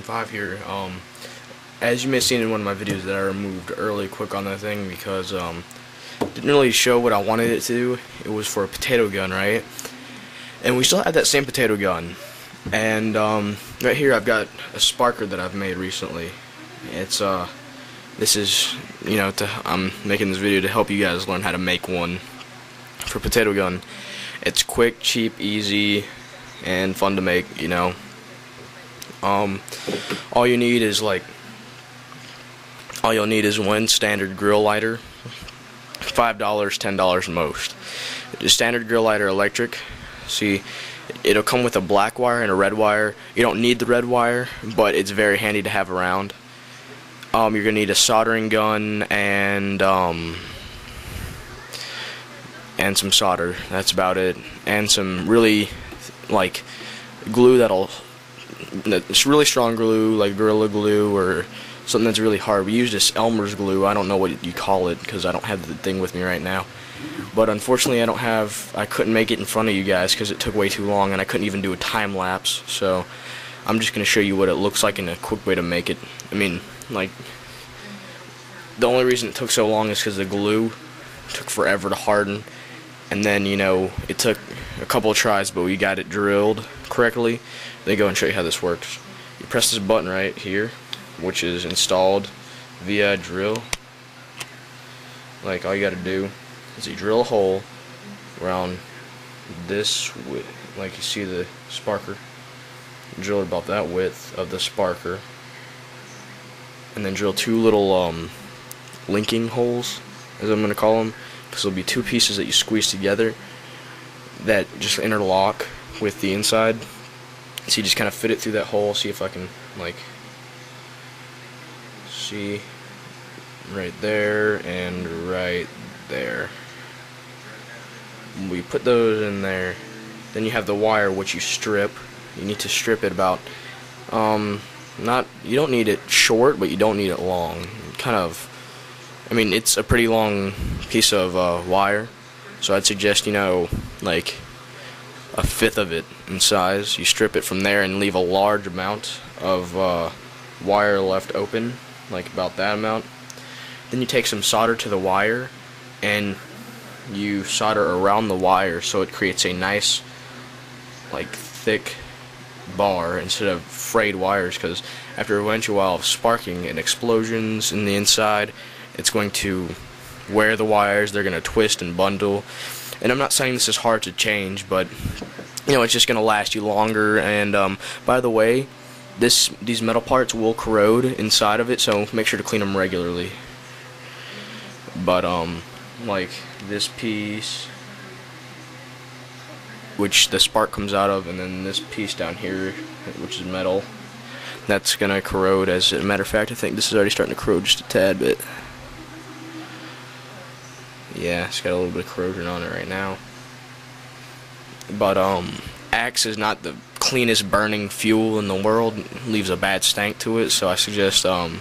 5 here. Um, as you may have seen in one of my videos that I removed early quick on that thing because um, didn't really show what I wanted it to. Do. It was for a potato gun, right? And we still have that same potato gun. And um, right here I've got a sparker that I've made recently. It's uh, this is you know to I'm making this video to help you guys learn how to make one for potato gun. It's quick, cheap, easy, and fun to make. You know. Um, all you need is like all you'll need is one standard grill lighter. Five dollars ten dollars most. The standard grill lighter electric. See it'll come with a black wire and a red wire. You don't need the red wire but it's very handy to have around. Um, you're gonna need a soldering gun and um, and some solder. That's about it. And some really like glue that'll it's really strong glue like gorilla glue or something that's really hard. We use this Elmer's glue. I don't know what you call it because I don't have the thing with me right now. But unfortunately, I don't have. I couldn't make it in front of you guys because it took way too long, and I couldn't even do a time lapse. So I'm just gonna show you what it looks like in a quick way to make it. I mean, like the only reason it took so long is because the glue took forever to harden, and then you know it took a couple tries, but we got it drilled correctly. Then go and show you how this works. You press this button right here which is installed via drill. Like all you got to do is you drill a hole around this width, like you see the sparker. Drill about that width of the sparker, and then drill two little um, linking holes, as I'm gonna call them, because there'll be two pieces that you squeeze together that just interlock with the inside. So you just kind of fit it through that hole. See if I can like see right there and right there. We put those in there. Then you have the wire which you strip. You need to strip it about um not you don't need it short but you don't need it long. Kind of I mean it's a pretty long piece of uh, wire. So I'd suggest you know like a fifth of it in size. You strip it from there and leave a large amount of uh, wire left open like about that amount. Then you take some solder to the wire and you solder around the wire so it creates a nice like thick bar instead of frayed wires because after a bunch of while of sparking and explosions in the inside it's going to wear the wires they're going to twist and bundle and I'm not saying this is hard to change but you know it's just going to last you longer. And um, by the way this these metal parts will corrode inside of it so make sure to clean them regularly. But um like this piece which the spark comes out of and then this piece down here which is metal that's gonna corrode. As a matter of fact I think this is already starting to corrode just a tad bit yeah it's got a little bit of corrosion on it right now but um axe is not the cleanest burning fuel in the world. leaves a bad stank to it, so I suggest, um,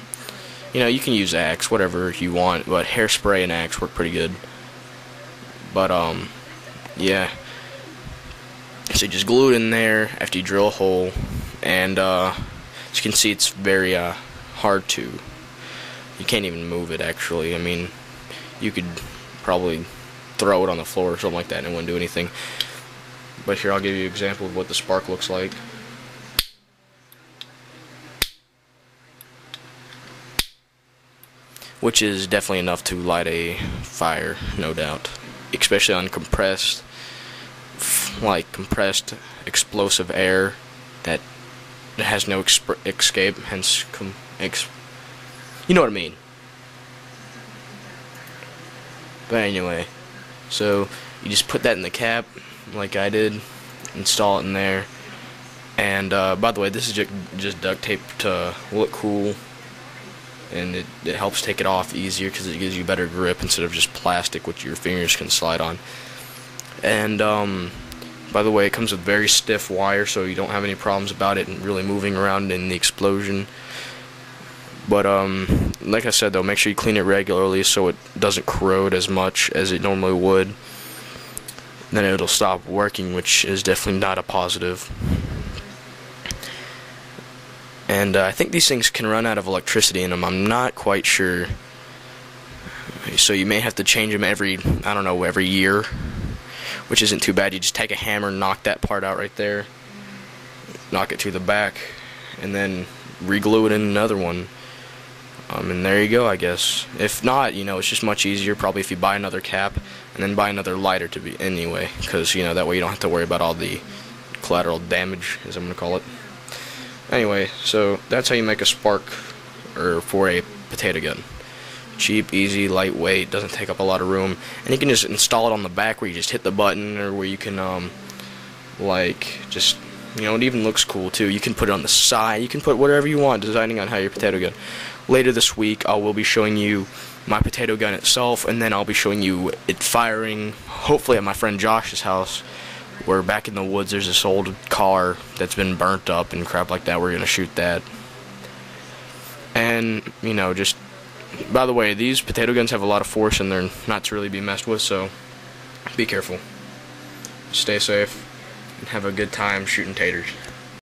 you know, you can use Axe, whatever you want, but hairspray and Axe work pretty good. But, um, yeah. So just glue it in there after you drill a hole, and, uh, as you can see, it's very, uh, hard to, you can't even move it, actually. I mean, you could probably throw it on the floor or something like that and it wouldn't do anything. But here I'll give you an example of what the spark looks like. Which is definitely enough to light a fire, no doubt. Especially on compressed, like compressed explosive air that has no escape, hence, you know what I mean. But anyway, so you just put that in the cap, like I did, install it in there. And uh, by the way, this is just, just duct tape to look cool, and it, it helps take it off easier because it gives you better grip instead of just plastic which your fingers can slide on. And um, by the way, it comes with very stiff wire, so you don't have any problems about it and really moving around in the explosion. But um, like I said though, make sure you clean it regularly so it doesn't corrode as much as it normally would then it'll stop working, which is definitely not a positive. And uh, I think these things can run out of electricity in them. I'm not quite sure. So you may have to change them every, I don't know, every year, which isn't too bad. You just take a hammer, and knock that part out right there, knock it to the back, and then reglue it in another one. Um, and there you go, I guess. If not, you know, it's just much easier probably if you buy another cap and then buy another lighter to be anyway, because you know that way you don't have to worry about all the collateral damage, as I'm gonna call it. Anyway, so that's how you make a spark or for a potato gun. Cheap, easy, lightweight, doesn't take up a lot of room, and you can just install it on the back where you just hit the button, or where you can um, like just you know, it even looks cool too. You can put it on the side. You can put whatever you want, designing on how your potato gun. Later this week, I will be showing you my potato gun itself, and then I'll be showing you it firing, hopefully at my friend Josh's house, where back in the woods there's this old car that's been burnt up and crap like that. We're to shoot that. And, you know, just, by the way, these potato guns have a lot of force and they're not to really be messed with, so be careful. Stay safe and have a good time shooting taters.